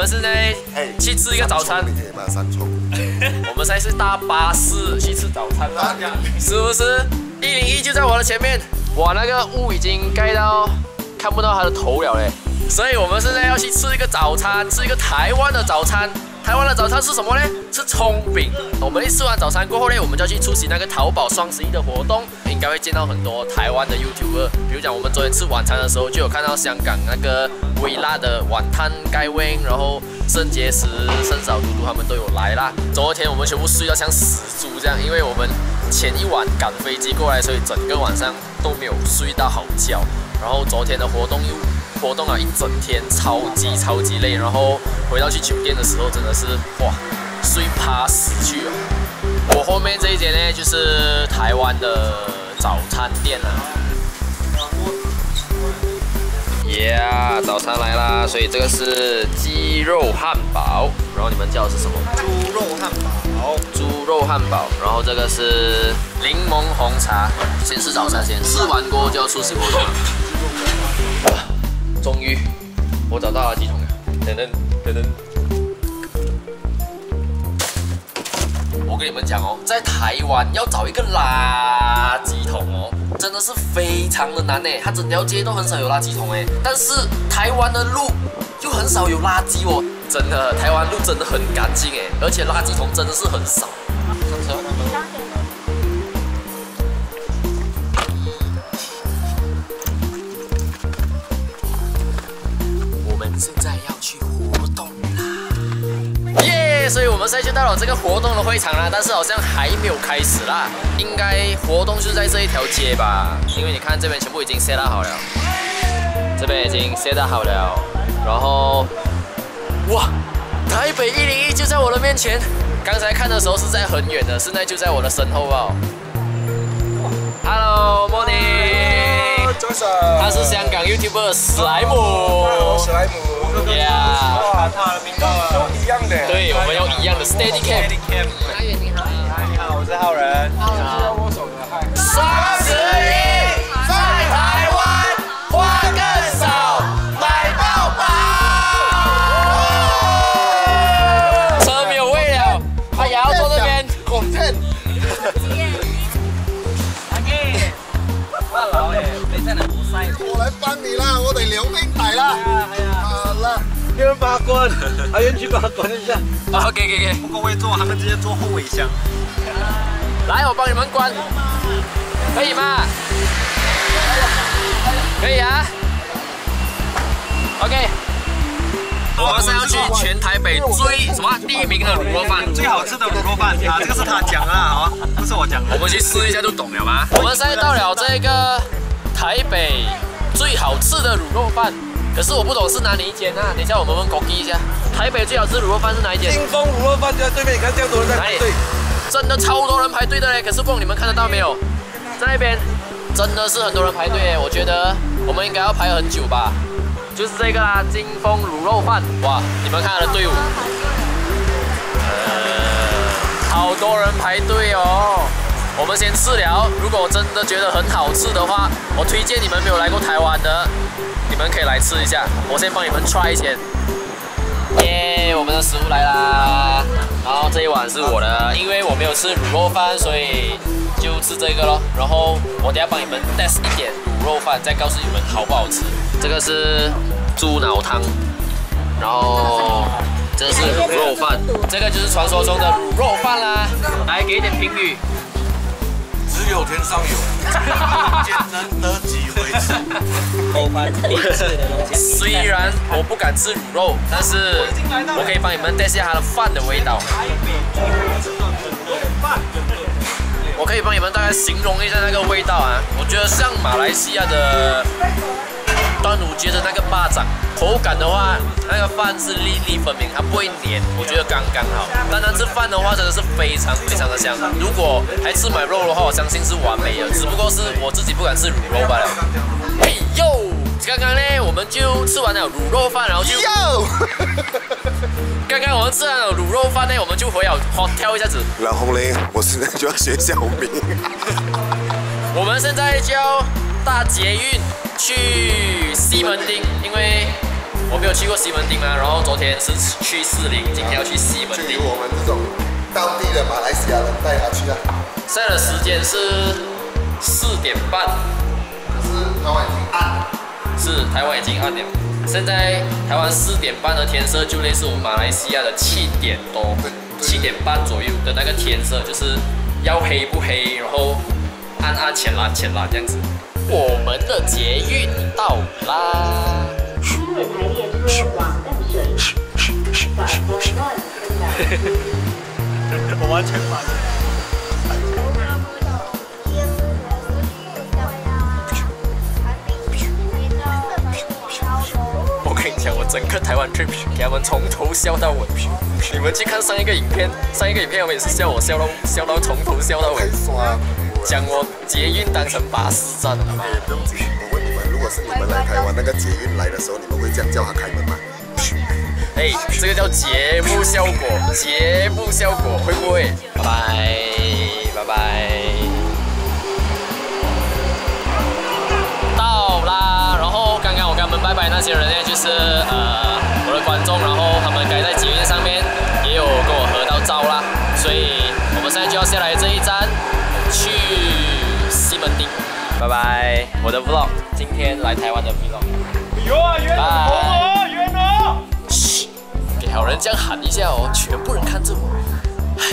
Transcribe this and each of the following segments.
们现在去吃一个早餐。我们现在是搭巴士去吃早餐啦，是不是？一零一就在我的前面，哇，那个雾已经盖到看不到他的头了嘞。所以我们现在要去吃一个早餐，吃一个台湾的早餐。台湾的早餐是什么呢？是葱饼。我们一吃完早餐过后呢，我们就要去出席那个淘宝双十一的活动，应该会见到很多台湾的 YouTuber。比如讲，我们昨天吃晚餐的时候，就有看到香港那个微辣的晚餐盖 w i n 然后圣结石、圣嫂嘟嘟他们都有来啦。昨天我们全部睡到像死猪这样，因为我们前一晚赶飞机过来，所以整个晚上都没有睡到好觉。然后昨天的活动又。活动了，一整天超级超级累，然后回到去酒店的时候，真的是哇，睡趴死去了。我后面这一间呢，就是台湾的早餐店了。Yeah，早餐来啦，所以这个是鸡肉汉堡，然后你们叫的是什么？猪肉汉堡。猪肉汉堡，然后这个是柠檬红茶。先吃早餐先，吃完过后就要出席活动了。找到垃圾桶了。等等等等，我跟你们讲哦，在台湾要找一个垃圾桶哦，真的是非常的难呢。它整条街都很少有垃圾桶哎，但是台湾的路又很少有垃圾哦。真的，台湾路真的很干净哎，而且垃圾桶真的是很少。们现在就到了这个活动的会场啦，但是好像还没有开始啦。应该活动就在这一条街吧？因为你看这边全部已经 set 好了，这边已经 set 好了。然后，哇！台北一零一就在我的面前。刚才看的时候是在很远的，现在就在我的身后哦。Hello，Morning。早上。他是香港 YouTuber 史莱姆。史莱姆。Yeah，都一样的。对，我们用一样的 Steady Cam。阿远你好，你好，我是浩仁。浩仁。双十一在台湾花更少，买爆宝。车没有位了，他也要坐这边。滚蛋！阿健，我老哎，你真係好犀利。我来帮你啦，我哋兩兄弟啦。先把关，还要去把关一下。OK，给给，不够位坐，他们直接坐后尾箱。来，我帮你们关，可以吗？可以啊。OK。我们是要去全台北最什么第一名的卤肉饭，最好吃的卤肉饭啊！这个是他讲的啊，不是我讲的。我们去试一下就懂了吗？我们现在到了这个台北最好吃的卤肉饭。可是我不懂是哪里一间啊？等一下我们问 g o 一下。台北最好吃卤肉饭是哪一间？金丰卤肉饭就在对面，你看这样多人在排队，真的超多人排队的嘞。可是不懂你们看得到没有？在那边真的是很多人排队我觉得我们应该要排很久吧。就是这个啦，金丰卤肉饭。哇，你们看他的队伍，呃，好多人排队哦。我们先吃了，如果真的觉得很好吃的话，我推荐你们没有来过台湾的。你们可以来吃一下，我先帮你们 try 先。耶，我们的食物来啦！然后这一碗是我的，因为我没有吃卤肉饭，所以就吃这个咯。然后我等下帮你们 test 一点卤肉饭，再告诉你们好不好吃。这个是猪脑汤，然后这是卤肉饭，这个就是传说中的卤肉饭啦。来，给一点评语。只有天上有，见能得几回吃。虽然我不敢吃卤肉，但是我可以帮你们带下它的饭的味道。我可以帮你们大概形容一下那个味道啊，我觉得像马来西亚的。端午节的那个巴掌，口感的话，那个饭是粒粒分明，它不会黏，我觉得刚刚好。单单吃饭的话，真的是非常非常的香。如果还吃买肉的话，我相信是完美的，只不过是我自己不敢吃卤肉罢了。嘿哟，刚刚呢，我们就吃完了卤肉饭，然后就。刚刚我们吃完了卤肉饭呢，我们就回了跳一下子。然后呢，我现在就要学小明。我们现在就要搭捷运。去西门町，因为我没有去过西门町嘛，然后昨天是去士林，今天要去西门町。我们这种当地的马来西亚人带他去啊。现在的时间是四点半，可是台湾已经暗。是台湾已经暗了。现在台湾四点半的天色就类似我们马来西亚的七点多、七点半左右的那个天色，就是要黑不黑，然后暗暗浅蓝浅蓝这样子。我们的捷运到啦！我完全反。我跟你讲，我整个台湾 trip 给他们从头笑到尾。你们去看上一个影片，上一个影片我们也是笑我笑到笑到从头笑到尾。将我捷运当成巴士站。了，是你们来台湾，那个捷运来的时候，你们会这样叫他开门吗？哎，这个叫节目效果，节目效果会不会？拜拜，拜拜。到啦，然后刚刚我跟他们拜拜那些人呢，就是呃我的观众，然后他们该在捷运上面也有跟我合到照啦，所以我们现在就要下来这一站。拜拜！我的 vlog，今天来台湾的 vlog。有啊，远了，远了！嘘，给好人这样喊一下哦，全部人看着我。唉，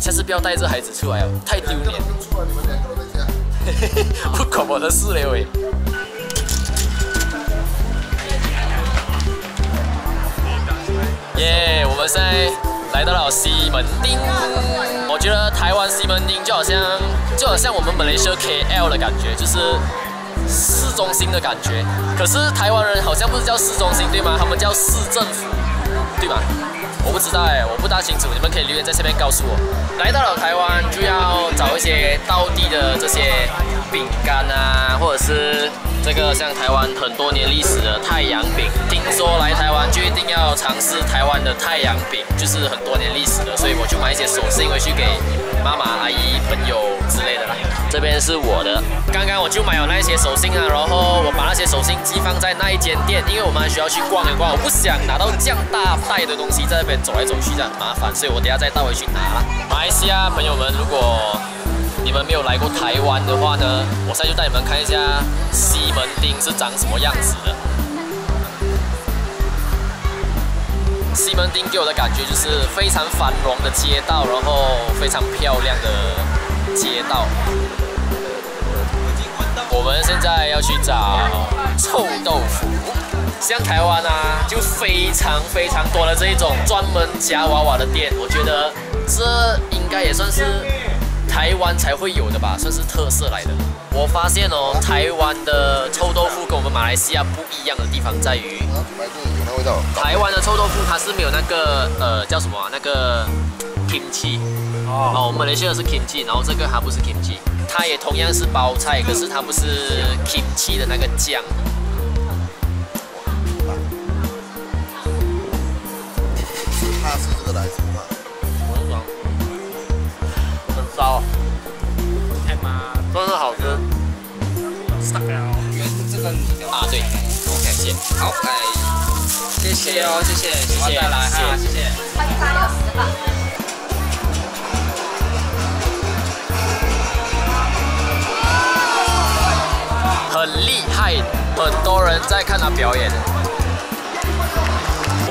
下次不要带这孩子出来哦，太丢脸。嘿嘿嘿，不关我 的事嘞喂。耶，我们在来到了西门町。我觉得台湾西门町就好像就好像我们马来西亚 KL 的感觉，就是市中心的感觉。可是台湾人好像不是叫市中心对吗？他们叫市政府，对吗？我不知道哎，我不大清楚，你们可以留言在下面告诉我。来到了台湾就要找一些当地的这些饼干啊，或者是这个像台湾很多年历史的太阳饼。听说来台湾就一定要尝试台湾的太阳饼，就是很多年历史的，所以我就买一些手信回去给妈妈、阿姨、朋友之类的啦。这边是我的，刚刚我就买了那些手信啊，然后我把那些手信寄放在那一间店，因为我们还需要去逛一逛，我不想拿到这样大袋的东西在那边走来走去，这样很麻烦，所以我等下再带回去拿。马来西亚朋友们，如果你们没有来过台湾的话呢，我现在就带你们看一下西门町是长什么样子的。西门町给我的感觉就是非常繁荣的街道，然后非常漂亮的街道。我们现在要去找臭豆腐，像台湾啊，就非常非常多的这一种专门夹娃娃的店，我觉得这应该也算是台湾才会有的吧，算是特色来的。我发现哦，台湾的臭豆腐跟我们马来西亚不一样的地方在于，台湾的臭豆腐它是没有那个呃叫什么那个 kimchi 哦，我们马来西亚是 kimchi，然后这个它不是 kimchi。它也同样是包菜，可是它不是 kimchi 的那个酱。很骚，太麻，真是好吃。这个啊，对，OK，谢谢。好，哎，谢谢哦，谢谢，谢谢，再来哈，谢谢。欢迎八六十吧。很厉害，很多人在看他表演。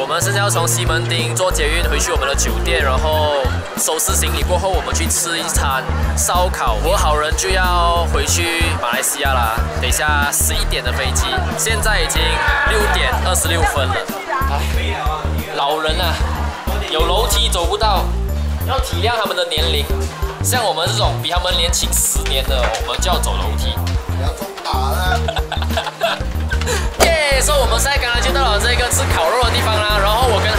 我们现在要从西门町坐捷运回去我们的酒店，然后收拾行李过后，我们去吃一餐烧烤。我好人就要回去马来西亚啦，等一下十一点的飞机，现在已经六点二十六分了。老人啊，有楼梯走不到，要体谅他们的年龄。像我们这种比他们年轻十年的，我们就要走楼梯。耶！所以我们现在刚刚就到了这个吃烤肉的地方啦。然后我跟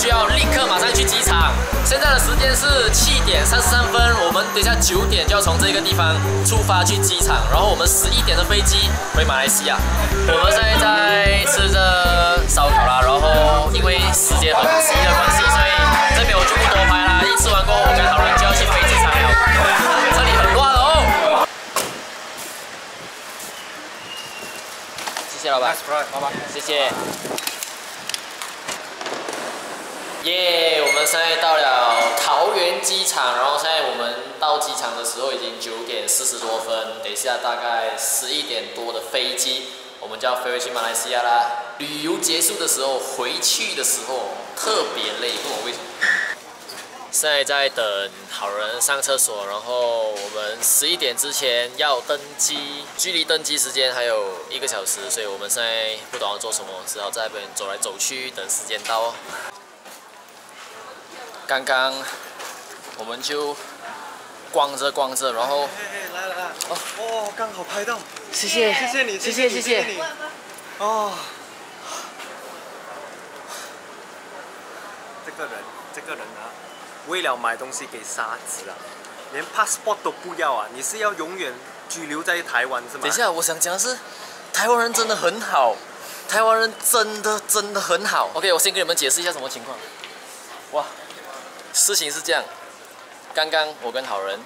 就要立刻马上去机场。现在的时间是七点三十三分，我们等一下九点就要从这个地方出发去机场。然后我们十一点的飞机回马来西亚。我们现在在吃着烧烤啦，然后因为时间很急的关系，所以这边我就不多拍啦。一吃完过后，我跟好人就要去飞机场了。这里很乱哦。拜，拜拜，谢谢。耶，我们现在到了桃园机场，然后现在我们到机场的时候已经九点四十多分，等一下大概十一点多的飞机，我们就要飞回去马来西亚啦。旅游结束的时候，回去的时候特别累，问我为什么？现在在等好人上厕所，然后我们十一点之前要登机，距离登机时间还有一个小时，所以我们现在不懂要做什么，只好在那边走来走去等时间到哦。刚刚我们就逛着逛着，然后来来来，哦哦，刚好拍到，谢谢谢谢你，谢谢谢谢。你哦，这个人这个人啊，为了买东西给沙子啊，连 passport 都不要啊！你是要永远居留在台湾是吗？等一下，我想讲的是，台湾人真的很好，台湾人真的真的很好。OK，我先跟你们解释一下什么情况。哇，事情是这样，刚刚我跟好人，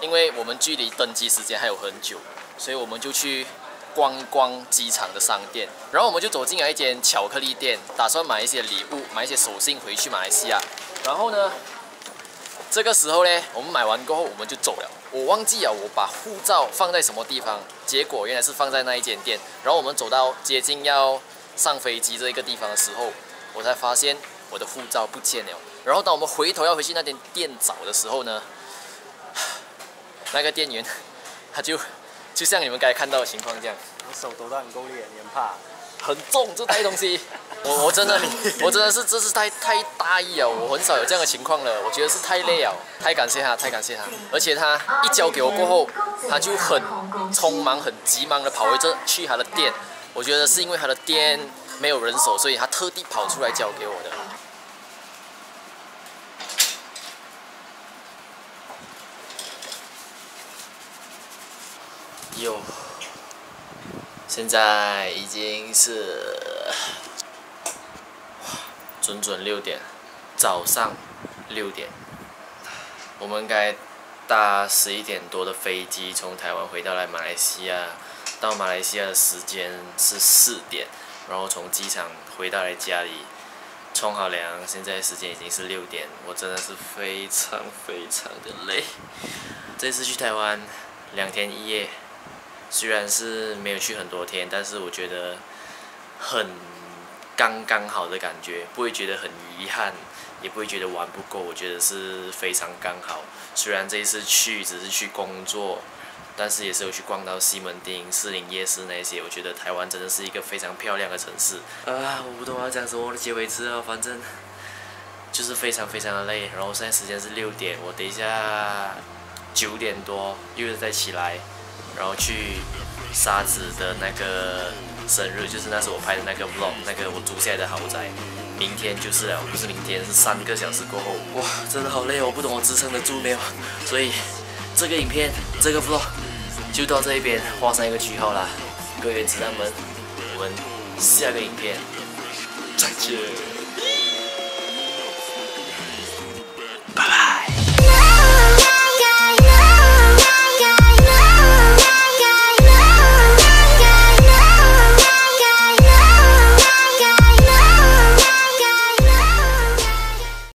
因为我们距离登机时间还有很久，所以我们就去逛一逛机场的商店，然后我们就走进了一间巧克力店，打算买一些礼物，买一些手信回去马来西亚。然后呢，这个时候呢，我们买完过后我们就走了。我忘记了我把护照放在什么地方，结果原来是放在那一间店。然后我们走到接近要上飞机这一个地方的时候，我才发现我的护照不见了。然后当我们回头要回去那间店找的时候呢，那个店员他就就像你们刚才看到的情况这样，我手抖得很够力，你很怕？很重这袋东西，我我真的我真的是这是太太大意了，我很少有这样的情况了，我觉得是太累了，太感谢他，太感谢他，而且他一交给我过后，他就很匆忙、很急忙的跑回这去他的店，我觉得是因为他的店没有人手，所以他特地跑出来交给我的。哟，现在已经是准准六点，早上六点，我们该搭十一点多的飞机从台湾回到来马来西亚，到马来西亚的时间是四点，然后从机场回到来家里，冲好凉，现在时间已经是六点，我真的是非常非常的累。这次去台湾两天一夜。虽然是没有去很多天，但是我觉得很刚刚好的感觉，不会觉得很遗憾，也不会觉得玩不够，我觉得是非常刚好。虽然这一次去只是去工作，但是也是有去逛到西门町、士林夜市那些，我觉得台湾真的是一个非常漂亮的城市。啊，我不懂要讲什么我的结尾词啊，反正就是非常非常的累。然后现在时间是六点，我等一下九点多又是再起来。然后去沙子的那个生日，就是那时候我拍的那个 vlog，那个我租下来的豪宅。明天就是了，不是明天，是三个小时过后。哇，真的好累哦，我不懂我支撑得住没有。所以这个影片，这个 vlog 就到这一边画上一个句号啦。各位子弹们，我们下个影片再见。